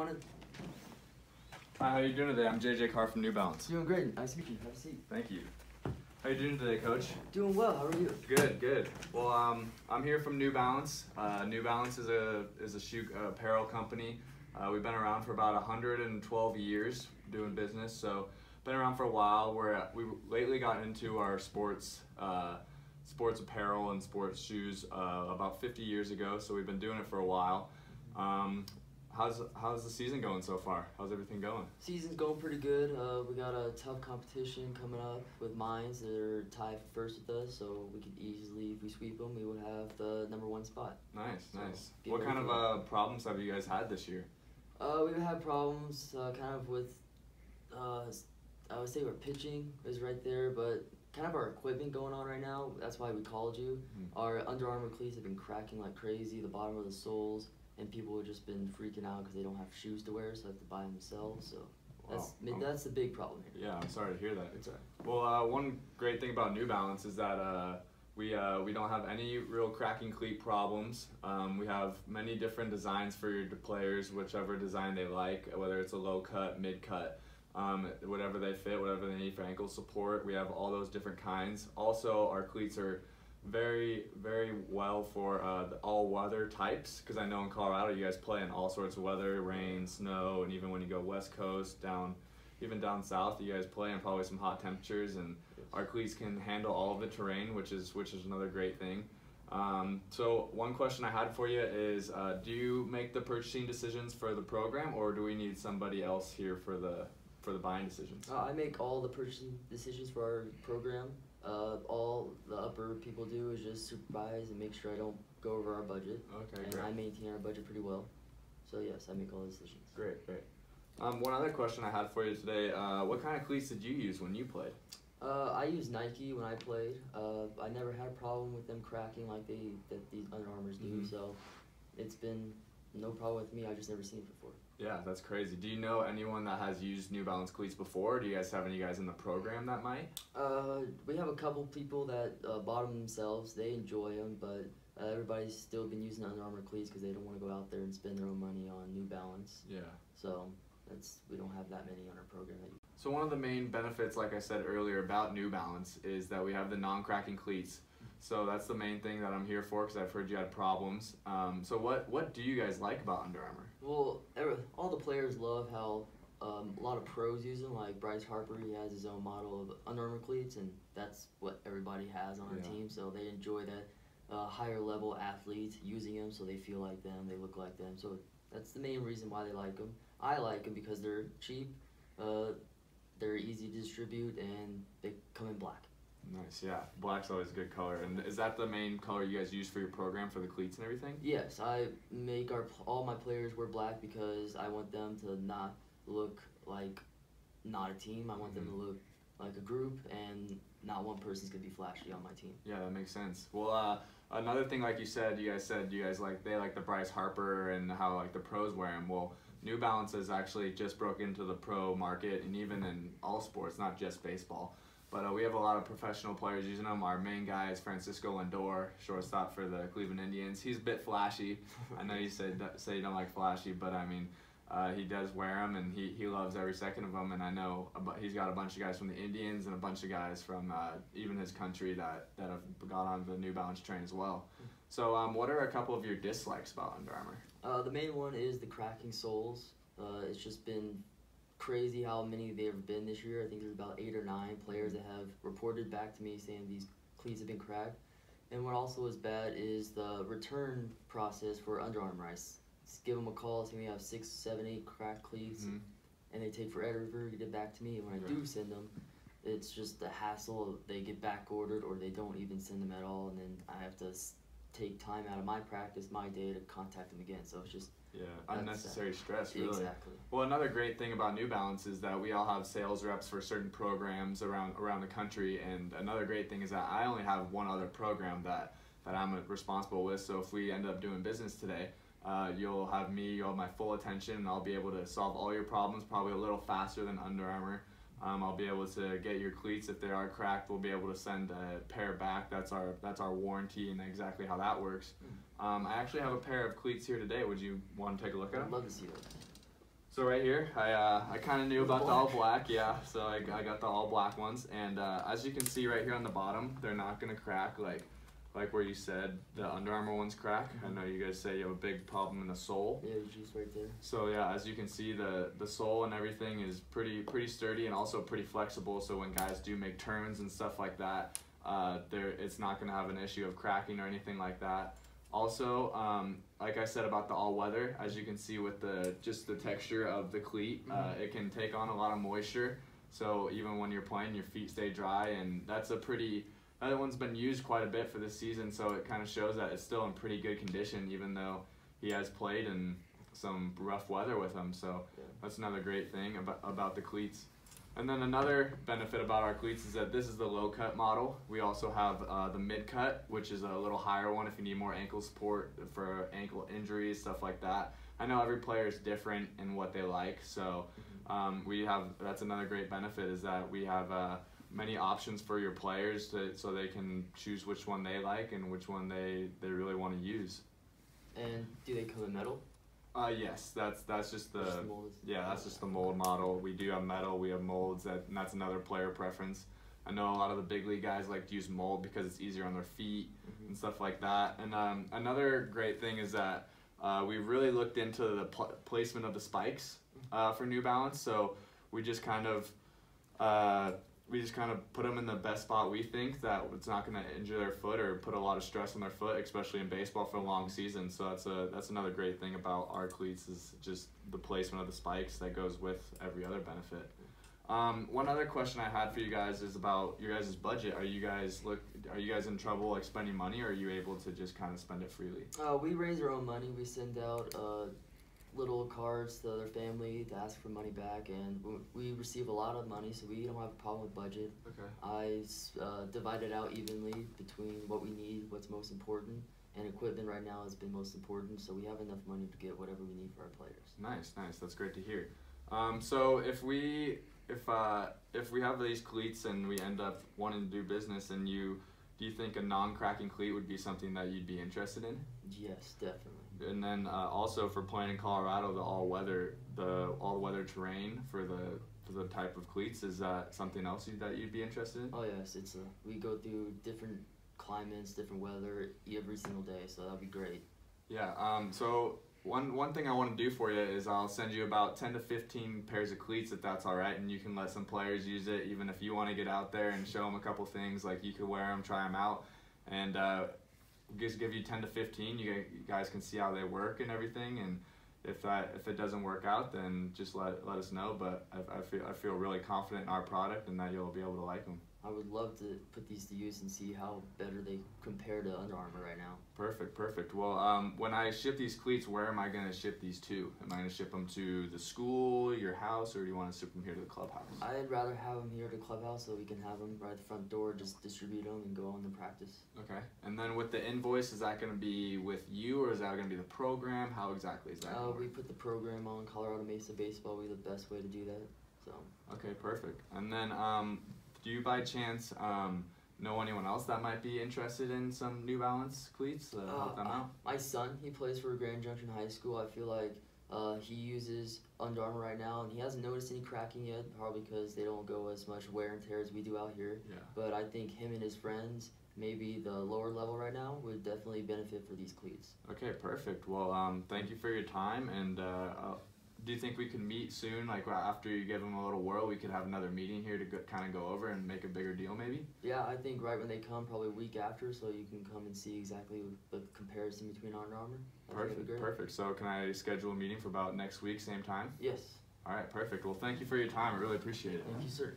Hi, how are you doing today? I'm JJ Carr from New Balance. Doing great. Nice to meet you. Have a seat. Thank you. How are you doing today, Coach? Doing well. How are you? Good, good. Well, um, I'm here from New Balance. Uh, New Balance is a is a shoe uh, apparel company. Uh, we've been around for about 112 years doing business, so been around for a while. We're we lately got into our sports uh, sports apparel and sports shoes uh, about 50 years ago, so we've been doing it for a while. Um, how's how's the season going so far? How's everything going? Season's going pretty good. Uh, we got a tough competition coming up with Mines. They're tied for first with us, so we could easily, if we sweep them, we would have the number one spot. Nice, So, nice. What kind of uh, problems have you guys had this year? Uh, we've had problems uh, kind of with, uh, I would say our pitching is right there, but kind of our equipment going on right now. That's why we called you. Mhm. Our Under Armour cleats have been cracking like crazy, the bottom of the soles, and people have just been freaking out because they don't have shoes to wear, so I have to buy them themselves. So that's Wow. That's the big problem here. Yeah, I'm sorry to hear that. It's all right. Well, uh, one great thing about New Balance is that uh, we uh, we don't have any real cracking cleat problems. Um, we have many different designs for your players, whichever design they like, whether it's a low cut, mid cut, um, whatever they fit, whatever they need for ankle support. We have all those different kinds. Also, our cleats are very very well for uh, the all weather types because I know in Colorado you guys play in all sorts of weather, rain, snow, and even when you go west coast down even down south, you guys play in probably some hot temperatures, and our cleats can handle all of the terrain, which is which is another great thing. Um, so one question I had for you is, uh, do you make the purchasing decisions for the program, or do we need somebody else here for the for the buying decisions? Uh, I make all the purchasing decisions for our program. Uh, all the upper people do is just supervise and make sure I don't go over our budget, Okay, and great, I maintain our budget pretty well. So yes, I make all the decisions. great, great. Um, one other question I had for you today: uh, What kind of cleats did you use when you played? Uh, I used Nike when I played. Uh, I never had a problem with them cracking like they that these Under Armours do. Mhm. So it's been no problem with me. I just never seen it before. Yeah, that's crazy. Do you know anyone that has used New Balance cleats before? Do you guys have any guys in the program that might? Uh, we have a couple people that uh, bought them themselves. They enjoy them, but uh, everybody's still been using Under Armour cleats because they don't want to go out there and spend their own money on New Balance. Yeah. So that's we don't have that many on our program. That So one of the main benefits, like I said earlier, about New Balance is that we have the non-cracking cleats. So that's the main thing that I'm here for because I've heard you had problems. Um, so what what do you guys like about Under Armour? Well, every, all the players love how um, a lot of pros use them. Like Bryce Harper, he has his own model of Under Armour cleats, and that's what everybody has on our Yeah. team. So they enjoy that. Uh, higher level athletes using them, so they feel like them, they look like them. So that's the main reason why they like them. I like them because they're cheap, uh, they're easy to distribute, and they come in black. Nice, yeah. Black's always a good color. And is that the main color you guys use for your program for the cleats and everything? Yes, I make our all my players wear black because I want them to not look like not a team. I want them to look like a group, and not one person's gonna be flashy on my team. Yeah, that makes sense. Well, uh, another thing, like you said, you guys said you guys like they like the Bryce Harper and how like the pros wear them. Well, New Balance has actually just broke into the pro market and even in all sports, not just baseball. But uh, we have a lot of professional players using them. Our main guy is Francisco Lindor, shortstop for the Cleveland Indians. He's a bit flashy. I know you said say you don't like flashy, but I mean, uh, he does wear them and he, he loves every second of them. And I know about, he's got a bunch of guys from the Indians and a bunch of guys from uh, even his country that, that have got on the New Balance train as well. So, um, what are a couple of your dislikes about Under Armour? Uh, the main one is the cracking soles. Uh, it's just been crazy how many there have been this year. I think there's about eight or nine players that have reported back to me saying these cleats have been cracked. And what also is bad is the return process for Under Armour. I s- give them a call, say we have six, seven, eight cracked cleats, Mhm. and they take forever to get back to me. And when I do send them, it's just the hassle. They get back ordered, or they don't even send them at all, and then I have to take time out of my practice, my day, to contact them again. So it's just Yeah, That's, uh, unnecessary stress, really. exactly. Well, another great thing about New Balance is that we all have sales reps for certain programs around around the country, and another great thing is that I only have one other program that that I'm responsible with. So if we end up doing business today, uh, you'll have me, you'll have my full attention, and I'll be able to solve all your problems probably a little faster than Under Armour. Um, I'll be able to get your cleats if they are cracked. We'll be able to send a pair back. That's our that's our warranty and exactly how that works. Um, I actually have a pair of cleats here today. Would you want to take a look at them? I'd them? love to see that. So right here, I uh, I kind of knew about the all black, yeah. So I, I got the all black ones, and uh, as you can see right here on the bottom, they're not gonna crack like like where you said the Under Armour ones crack. I know you guys say you have a big problem in the sole. Yeah, the juice right there. So yeah, as you can see, the the sole and everything is pretty pretty sturdy and also pretty flexible. So when guys do make turns and stuff like that, uh, there it's not gonna have an issue of cracking or anything like that. Also, um, like I said about the all weather, as you can see with the just the texture of the cleat, uh, it can take on a lot of moisture. So even when you're playing, your feet stay dry, and that's a pretty. That one's been used quite a bit for this season, so it kind of shows that it's still in pretty good condition, even though he has played in some rough weather with him. So Yeah. that's another great thing about about the cleats. And then another benefit about our cleats is that this is the low cut model. We also have uh, the mid cut, which is a little higher one if you need more ankle support for ankle injuries, stuff like that. I know every player is different in what they like, so um, we have that's another great benefit is that we have uh, many options for your players to, so they can choose which one they like and which one they, they really want to use. And do they come in metal? Uh, yes, that's that's just the Just molded? yeah, that's just the mold model. We do have metal, we have molds, that, and that's another player preference. I know a lot of the big league guys like to use mold because it's easier on their feet Mhm. and stuff like that. And um, another great thing is that uh, we really looked into the pl- placement of the spikes uh, for New Balance. So we just kind of uh, we just kind of put them in the best spot we think that it's not going to injure their foot or put a lot of stress on their foot, especially in baseball for a long season. So that's a that's another great thing about our cleats is just the placement of the spikes that goes with every other benefit. Um, one other question I had for you guys is about your guys' budget. Are you guys look? Are you guys in trouble like spending money, or are you able to just kind of spend it freely? Uh, we raise our own money. We send out uh, little cards to their family to ask for money back, and we receive a lot of money, so we don't have a problem with budget. Okay. I uh, divide it out evenly between what we need, what's most important, and equipment right now has been most important, so we have enough money to get whatever we need for our players. Nice, nice. That's great to hear. Um, so if we if uh, if we have these cleats and we end up wanting to do business, and you do you think a non-cracking cleat would be something that you'd be interested in? Yes, definitely. And then uh, also for playing in Colorado, the all-weather the all-weather terrain for the for the type of cleats is that something else you, that you'd be interested in? Oh yes, it's a, we go through different climates, different weather every single day, so that'd be great. Yeah. Um, so one one thing I want to do for you is I'll send you about ten to fifteen pairs of cleats if that's all right, and you can let some players use it. Even if you want to get out there and show them a couple things, like you could wear them, try them out, and uh, just give you ten to fifteen. You, you guys can see how they work and everything, and if that if it doesn't work out, then just let let us know. But I, I feel I feel really confident in our product and that you'll be able to like them. I would love to put these to use and see how better they compare to Under Armour right now. Perfect, perfect. Well, um, when I ship these cleats, where am I going to ship these to? Am I going to ship them to the school, your house, or do you want to ship them here to the clubhouse? I'd rather have them here the clubhouse so we can have them right at the front door, just distribute them and go on to practice. Okay. And then with the invoice, is that going to be with you, or is that going to be the program? How exactly is that? Uh, we put the program on Colorado Mesa Baseball. We the best way to do that. So Okay, perfect. And then, um, do you by chance um, know anyone else that might be interested in some New Balance cleats to help them Uh, out? my son, he plays for Grand Junction High School. I feel like uh, he uses Under Armour right now, and he hasn't noticed any cracking yet, probably because they don't go as much wear and tear as we do out here. Yeah. But I think him and his friends, maybe the lower level right now, would definitely benefit for these cleats. Okay, perfect. Well, um, thank you for your time. And uh, uh, do you think we can meet soon? Like uh, after you give them a little whirl, we could have another meeting here to go, kind of go over and make a bigger deal, maybe. Yeah, I think right when they come, probably a week after, so you can come and see exactly the comparison between Under Armour. I think that'd be Perfect, perfect. So can I schedule a meeting for about next week, same time? Yes. All right, perfect. Well, thank you for your time. I really appreciate it. Thank you, sir.